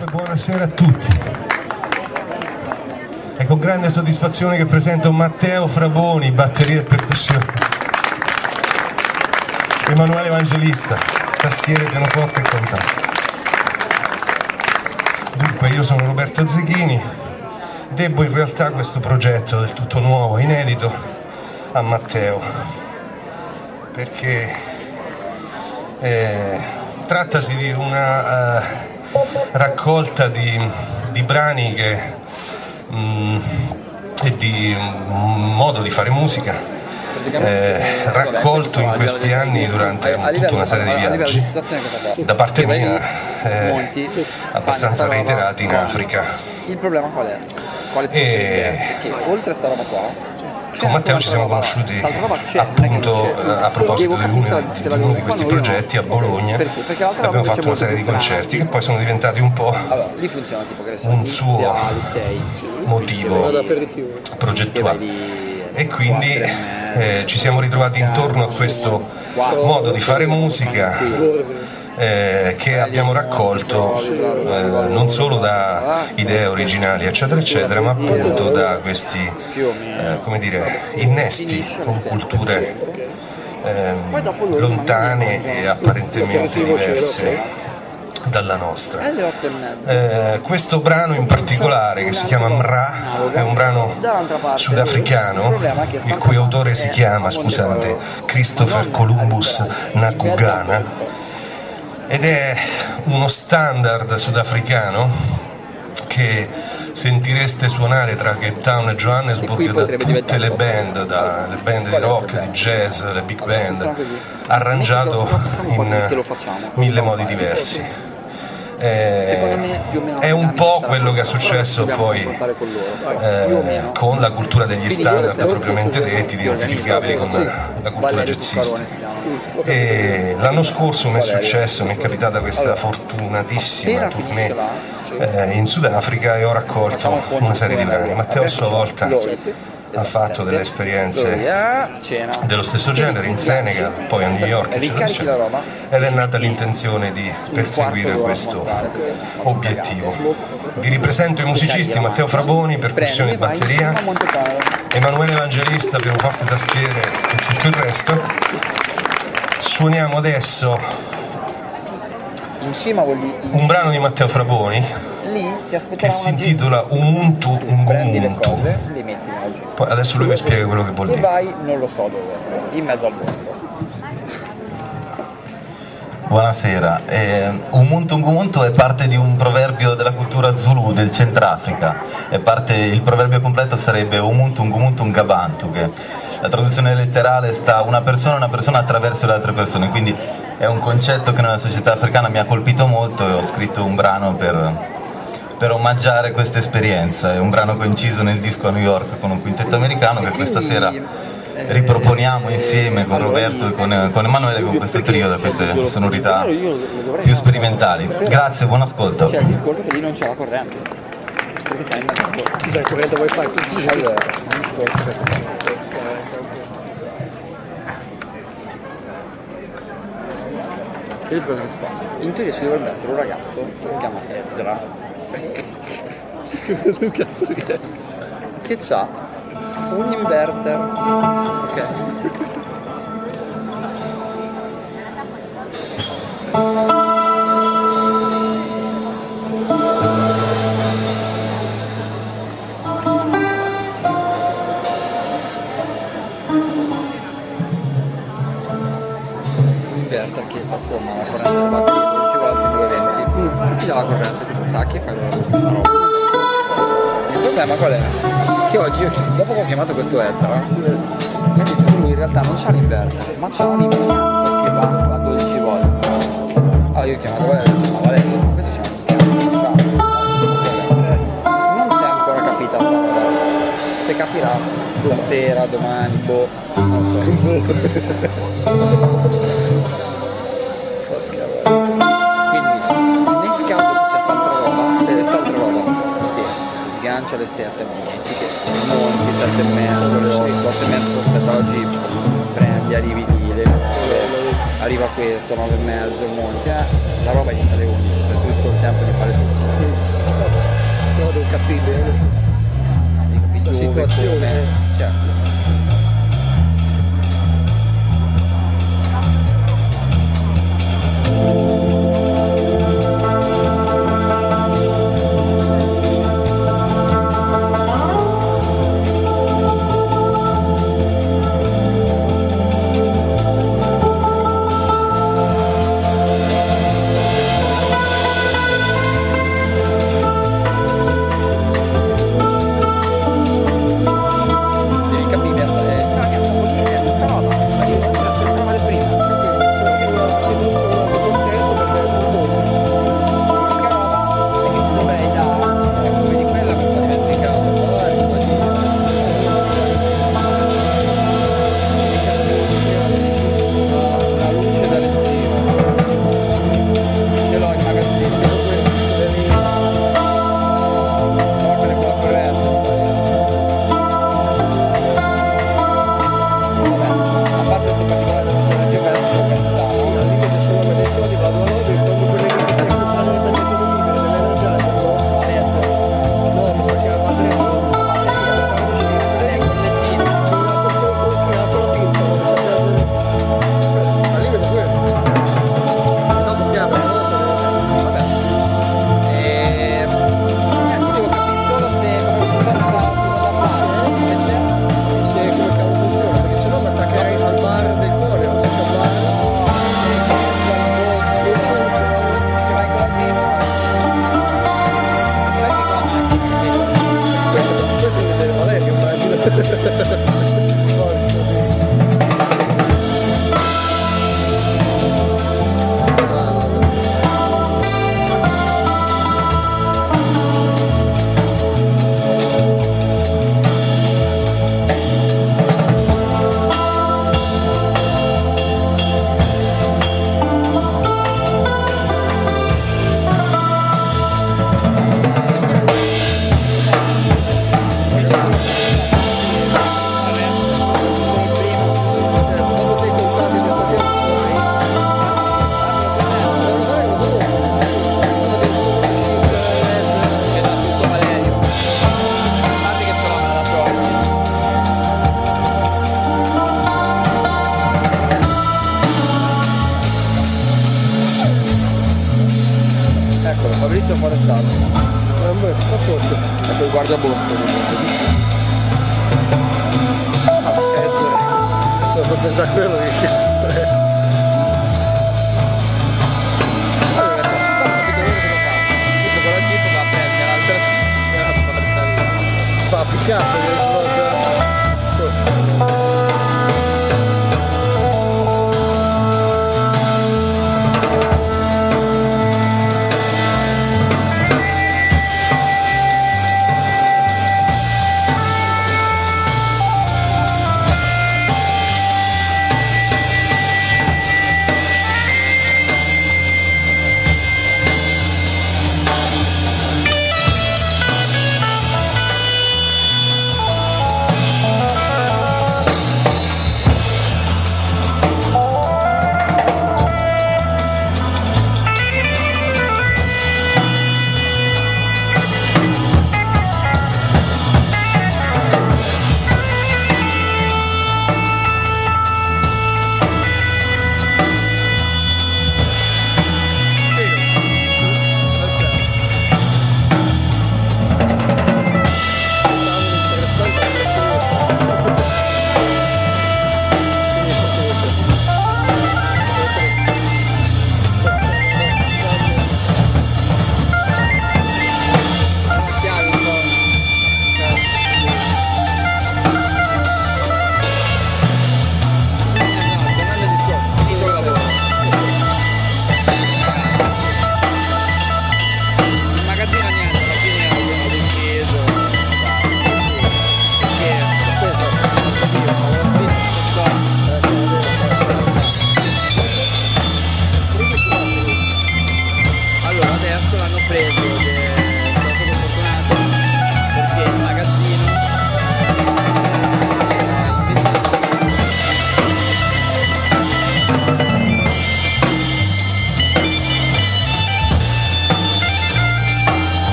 e buonasera a tutti. È con grande soddisfazione che presento Matteo Fraboni, batteria e percussione. Emanuele Evangelista, tastiere, pianoforte e contatto. Dunque, io sono Roberto Zechini, debbo in realtà questo progetto del tutto nuovo, inedito, a Matteo, perché eh, trattasi di una eh, raccolta di, di brani che, mm, e di un modo di fare musica eh, raccolto in questi anni durante tutta una serie di viaggi da parte mia eh, abbastanza reiterati in Africa. Il problema qual è? Quale E- Perché oltre a sta roba qua Con Matteo ci siamo conosciuti appunto eh, a proposito di uno di, uno di questi progetti a Bologna. Abbiamo fatto una serie di concerti che poi sono diventati un po' un suo motivo progettuale. E quindi eh, ci siamo ritrovati intorno a questo modo di fare musica eh, che abbiamo raccolto eh, non solo da idee originali eccetera eccetera ma appunto da questi eh, come dire innesti con culture ehm, lontane e apparentemente diverse dalla nostra. Eh, questo brano in particolare che si chiama Mra è un brano sudafricano il cui autore si chiama, scusate, Christopher Columbus Nakugana ed è uno standard sudafricano che sentireste suonare tra Cape Town e Johannesburg da tutte le band, dalle band di rock, di jazz, le big band, arrangiato in mille modi diversi. Eh, è un po' quello che è successo poi eh, con la cultura degli standard propriamente detti, identificabili con la cultura jazzistica. E l'anno scorso mi è successo, mi è capitata questa fortunatissima tournée eh, in Sudafrica e ho raccolto una serie di brani. Matteo a sua volta ha fatto delle esperienze dello stesso genere in Senegal, poi a New York, eccetera, eccetera. Ed è nata l'intenzione di perseguire questo obiettivo. Vi ripresento i musicisti Matteo Fraboni, percussione e batteria, Emanuele Evangelista, pianoforte, tastiere e tutto il resto. Suoniamo adesso un brano di Matteo Fraboni che si intitola Umuntu prendi jeep. Poi adesso lui vi spiega quello che vuol dire. vai, non lo so dove, in mezzo al bosco. Buonasera, eh, Umuntu Ngumuntu è parte di un proverbio della cultura Zulu del Centrafrica, parte, il proverbio completo sarebbe Umuntu Ngumuntu Ngabantu, che la traduzione letterale sta una persona una persona attraverso le altre persone, quindi è un concetto che nella società africana mi ha colpito molto e ho scritto un brano per, per omaggiare questa esperienza, è un brano che ho inciso nel disco a New York con un quintetto americano che questa sera riproponiamo insieme con Roberto e con, con Emanuele con questo trio da queste sonorità più sperimentali. Grazie, buon ascolto. C'è il discorso che lì non c'è la corrente. Perché sei bosco. Scusa, corrente vuoi fare così? Allora, un discorso questo qua. Il discorso è questo qua. In teoria ci dovrebbe essere un ragazzo che si chiama Ezra. Che cazzo di è? Che c'ha un inverter. Ok. un e la stessa roba il problema qual è? che oggi dopo che ho chiamato questo Ezra mi ha detto che lui in realtà non c'ha l'inverter ma c'ha un impianto che va a 12 volt allora io ho chiamato Valerio ma Valerio questo c'è un impianto fa non si è ancora capita la se capirà stasera, domani, boh, non so. sgancia le sette magnetiche, monti, sette e mezzo, le otto, otto e mezzo aspetta jeep, prendi, arrivi lì, le nove, arriva questo, nove e mezzo, monti, eh, la roba inizia alle 11, c'è tutto il tempo di fare tutto. capibile. Capito La situazione. come- Certo. Salire. fa